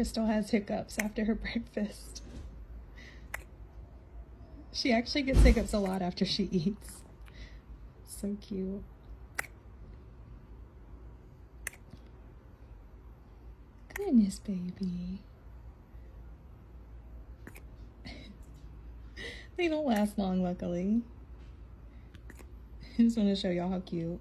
Crystal has hiccups after her breakfast. She actually gets hiccups a lot after she eats. So cute. Goodness, baby. they don't last long, luckily. I just want to show y'all how cute.